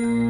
you